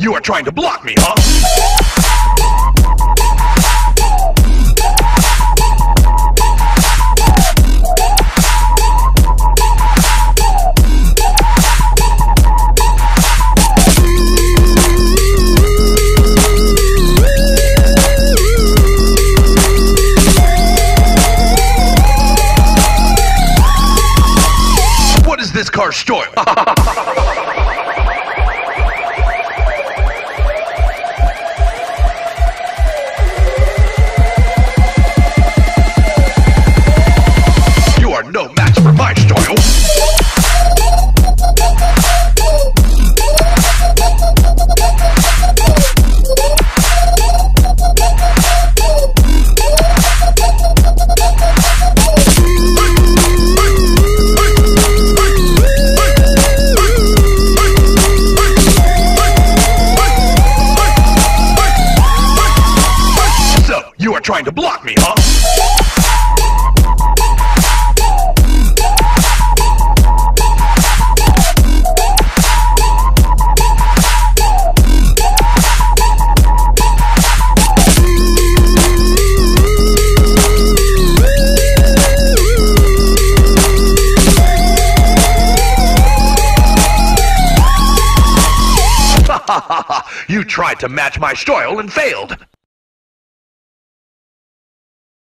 you are trying to block me, huh? What is this car style? trying to block me, huh? you tried to match my style and failed.